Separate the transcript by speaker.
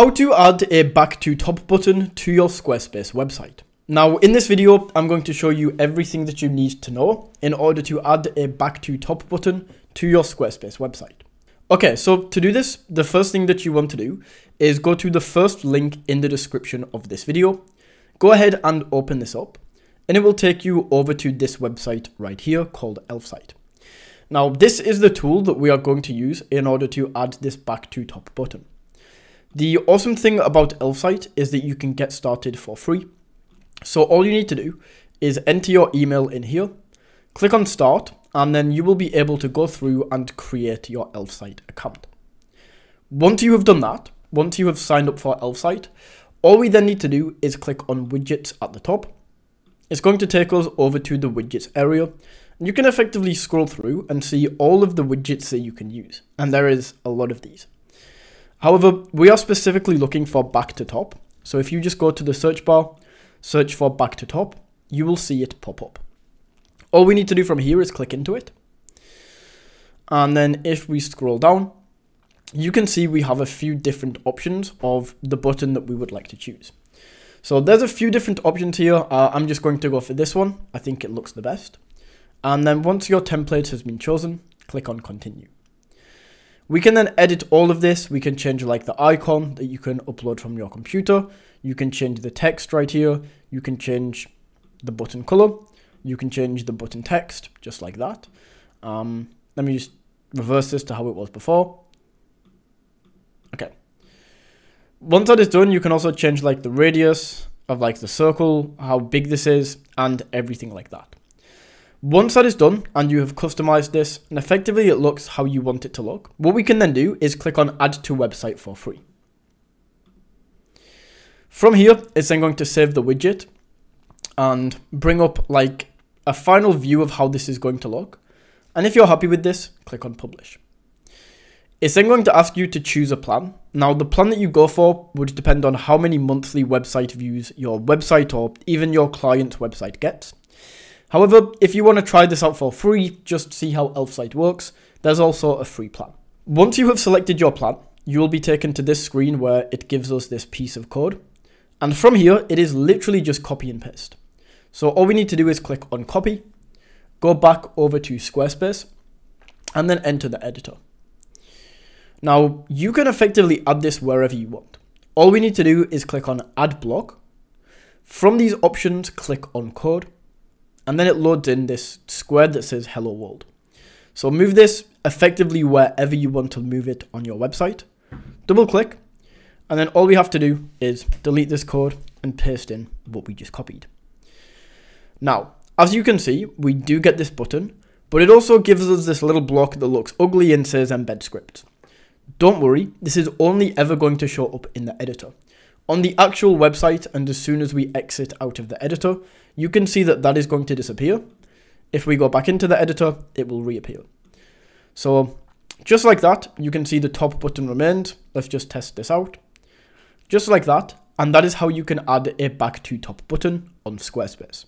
Speaker 1: How to add a back to top button to your Squarespace website. Now in this video, I'm going to show you everything that you need to know in order to add a back to top button to your Squarespace website. Okay, so to do this, the first thing that you want to do is go to the first link in the description of this video. Go ahead and open this up and it will take you over to this website right here called Elfsight. Now this is the tool that we are going to use in order to add this back to top button. The awesome thing about Elfsight is that you can get started for free so all you need to do is enter your email in here, click on start, and then you will be able to go through and create your Elfsight account. Once you have done that, once you have signed up for Elfsight, all we then need to do is click on widgets at the top. It's going to take us over to the widgets area. And you can effectively scroll through and see all of the widgets that you can use. And there is a lot of these. However, we are specifically looking for back to top. So if you just go to the search bar, search for back to top, you will see it pop up. All we need to do from here is click into it. And then if we scroll down, you can see we have a few different options of the button that we would like to choose. So there's a few different options here. Uh, I'm just going to go for this one. I think it looks the best. And then once your template has been chosen, click on continue. We can then edit all of this. We can change like the icon that you can upload from your computer. You can change the text right here. You can change the button color. You can change the button text just like that. Um, let me just reverse this to how it was before. Okay. Once that is done, you can also change like the radius of like the circle, how big this is, and everything like that. Once that is done and you have customized this and effectively it looks how you want it to look, what we can then do is click on add to website for free. From here, it's then going to save the widget and bring up like a final view of how this is going to look. And if you're happy with this, click on publish. It's then going to ask you to choose a plan. Now, the plan that you go for would depend on how many monthly website views your website or even your client's website gets. However, if you want to try this out for free, just see how Elfsight works, there's also a free plan. Once you have selected your plan, you will be taken to this screen where it gives us this piece of code. And from here, it is literally just copy and paste. So all we need to do is click on copy, go back over to Squarespace, and then enter the editor. Now, you can effectively add this wherever you want. All we need to do is click on add block. From these options, click on code, and then it loads in this square that says hello world. So move this effectively wherever you want to move it on your website. Double click, and then all we have to do is delete this code and paste in what we just copied. Now, as you can see, we do get this button, but it also gives us this little block that looks ugly and says embed script. Don't worry, this is only ever going to show up in the editor. On the actual website, and as soon as we exit out of the editor, you can see that that is going to disappear. If we go back into the editor, it will reappear. So just like that, you can see the top button remained. Let's just test this out just like that. And that is how you can add a back to top button on Squarespace.